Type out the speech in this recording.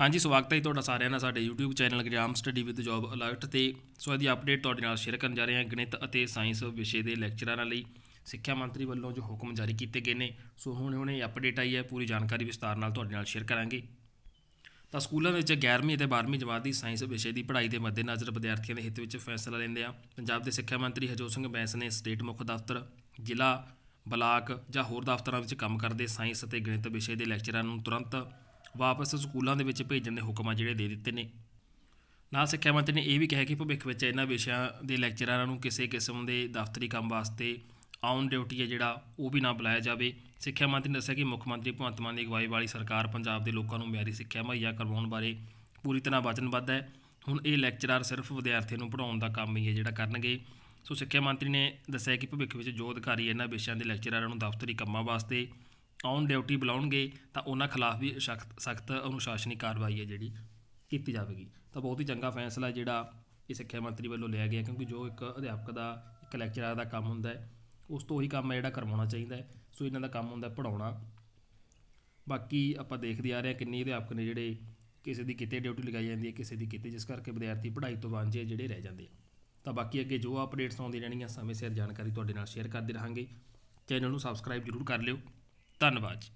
ਹਾਂਜੀ, ਸਵਾਗਤ ਹੈ ਜੀ ਤੁਹਾਡਾ ਸਾਰਿਆਂ ਦਾ ਸਾਡੇ YouTube channel gram study with job alert ਤੇ। ਸੋ ਇਹਦੀ ਅਪਡੇਟ ਤੁਹਾਡੇ ਨਾਲ ਸ਼ੇਅਰ ਕਰਨ ਜਾ ਰਹੇ ਹਾਂ ਗਣਿਤ ਅਤੇ ਸਾਇੰਸ ਵਿਸ਼ੇ ਦੇ ਲੈਕਚਰਾਰਾਂ ਲਈ। ਸਿੱਖਿਆ ਮੰਤਰੀ ਵੱਲੋਂ ਜੋ ਹੁਕਮ ਜਾਰੀ ਕੀਤੇ ਗਏ ਨੇ, ਸੋ ਹੁਣ ਹੁਣੇ ਅਪਡੇਟ ਆਈ ਹੈ, ਪੂਰੀ ਜਾਣਕਾਰੀ ਵਿਸਤਾਰ ਨਾਲ ਤੁਹਾਡੇ ਨਾਲ ਸ਼ੇਅਰ ਕਰਾਂਗੇ। ਤਾਂ ਸਕੂਲਾਂ ਵਿੱਚ 11ਵੀਂ ਅਤੇ 12ਵੀਂ ਜਮਾਤ ਦੀ ਸਾਇੰਸ ਵਿਸ਼ੇ ਦੀ ਪੜ੍ਹਾਈ ਦੇ ਮੱਦੇਨਜ਼ਰ ਵਿਦਿਆਰਥੀਆਂ ਦੇ ਹਿੱਤ ਵਿੱਚ ਫੈਸਲਾ ਲੈਂਦੇ ਆ। ਪੰਜਾਬ ਦੇ ਸਿੱਖਿਆ ਮੰਤਰੀ ਹਰਜੋਤ ਸਿੰਘ ਬੈਂਸ ਨੇ ਸਟੇਟ ਮੁੱਖ ਦਫ਼ਤਰ, ਜ਼ਿਲ੍ਹਾ ਬਲਾਕ ਜਾਂ ਹੋਰ ਦਫ਼ਤਰਾਂ ਵਿੱਚ ਕੰਮ ਕਰਦੇ ਸਾਇੰਸ ਅਤੇ ਗਣਿਤ ਵਿਸ਼ੇ ਦੇ ਲੈਕਚਰਾਂ ਨੂੰ ਤੁਰੰਤ ਵਾਪਸ ਸਕੂਲਾਂ ਦੇ ਵਿੱਚ ਭੇਜਣ ਦੇ ਹੁਕਮ ਆ ਜਿਹੜੇ ਦੇ ਦਿੱਤੇ ਨੇ। ਨਾਲ ਸਿੱਖਿਆ ਮੰਤਰੀ ਨੇ ਇਹ ਵੀ ਕਿਹਾ ਕਿ ਭਵਿੱਖ ਵਿੱਚ ਇਹਨਾਂ ਵਿਸ਼ਿਆਂ ਦੇ ਲੈਕਚਰਾਰਾਂ ਨੂੰ ਕਿਸੇ ਕਿਸਮ ਦੇ ਦਫ਼ਤਰੀ ਕੰਮ ਵਾਸਤੇ ਔਨ ਡਿਊਟੀ ਹੈ ਜਿਹੜਾ ਉਹ ਵੀ ਨਾ ਬੁਲਾਇਆ ਜਾਵੇ। ਸਿੱਖਿਆ ਮੰਤਰੀ ਨੇ ਦੱਸਿਆ ਕਿ ਮੁੱਖ ਮੰਤਰੀ ਭਗਵੰਤ ਮਾਨ ਦੀ ਅਗਵਾਈ ਵਾਲੀ ਸਰਕਾਰ ਪੰਜਾਬ ਦੇ ਲੋਕਾਂ ਨੂੰ ਮਿਆਰੀ ਸਿੱਖਿਆ ਮੁਹੱਈਆ ਕਰਵਾਉਣ ਬਾਰੇ ਪੂਰੀ ਤਰ੍ਹਾਂ ਵਚਨਬੱਧ ਹੈ। ਹੁਣ ਇਹ ਲੈਕਚਰਰ ਸਿਰਫ ਵਿਦਿਆਰਥੀਆਂ ਨੂੰ ਪੜ੍ਹਾਉਣ ਦਾ ਕੰਮ ਹੀ ਹੈ ਜਿਹੜਾ ਕਰਨਗੇ। ਸੋ ਸਿੱਖਿਆ ਮੰਤਰੀ ਨੇ ਦੱਸਿਆ ਕਿ ਭਵਿੱਖ ਵਿੱਚ ਜੋ ਅਧਿਕਾਰੀ ਇਹਨਾਂ ਵਿਸ਼ਿਆਂ ਦੇ ਲੈਕਚਰਾਰਾਂ ਨੂੰ ਦਫ਼ਤਰੀ ਕੰਮਾਂ ਵਾਸਤੇ ਔਨ ਡਿਊਟੀ ਬੁਲਾਉਣਗੇ ਤਾਂ ਉਹਨਾਂ ਖਿਲਾਫ ਵੀ ਸਖਤ ਸਖਤ ਅਨੁਸ਼ਾਸਨੀ ਕਾਰਵਾਈ ਹੈ ਜਿਹੜੀ ਕੀਤੀ ਜਾਵੇਗੀ। ਤਾਂ ਬਹੁਤ ਹੀ ਚੰਗਾ ਫੈਸਲਾ ਜਿਹੜਾ ਇਹ ਸਿੱਖਿਆ ਮੰਤਰੀ ਵੱਲੋਂ ਲਿਆ ਗਿਆ, ਕਿਉਂਕਿ ਜੋ ਇੱਕ ਅਧਿਆਪਕ ਦਾ, ਇੱਕ ਲੈਕਚਰਰ ਦਾ ਕੰਮ ਹੁੰਦਾ ਹੈ, ਉਸ ਤੋਂ ਉਹੀ ਕੰਮ ਹੈ ਜਿਹੜਾ ਕਰਵਾਉਣਾ ਚਾਹੀਦਾ ਹੈ। ਸੋ ਇਹਨਾਂ ਦਾ ਕੰਮ ਹੁੰਦਾ ਹੈ ਪੜਾਉਣਾ ਬਾਕੀ ਆਪਾਂ ਦੇਖਦੇ ਆ ਰਹੇ ਹਾਂ ਕਿੰਨੇ ਅਧਿਆਪਕ ਨੇ ਜਿਹੜੇ ਕਿਸੇ ਦੀ ਕਿਤੇ ਡਿਊਟੀ ਲਗਾਈ ਜਾਂਦੀ ਹੈ, ਕਿਸੇ ਦੀ ਕਿਤੇ, ਜਿਸ ਕਰਕੇ ਵਿਦਿਆਰਥੀ ਪੜ੍ਹਾਈ ਤੋਂ ਵਾਂਝੇ ਜਿਹੜੇ ਰਹਿ ਜਾਂਦੇ ਆ। ਤਾਂ ਬਾਕੀ ਅੱਗੇ ਜੋ ਅਪਡੇਟਸ ਆਉਂਦੀਆਂ ਰਹਿਣਗੀਆਂ, ਸਮੇਂ ਸਿਰ ਜਾਣਕਾਰੀ ਤੁਹਾਡੇ ਨਾਲ ਸ਼ੇਅਰ ਕਰਦੇ ਰਹਾਂਗੇ। ਚੈਨਲ ਨੂੰ ਸਬਸਕ੍ਰਾਈਬ ਜ਼ਰੂਰ ਕਰ ਲਿਓ। ਧੰਨਵਾਦ ਜੀ।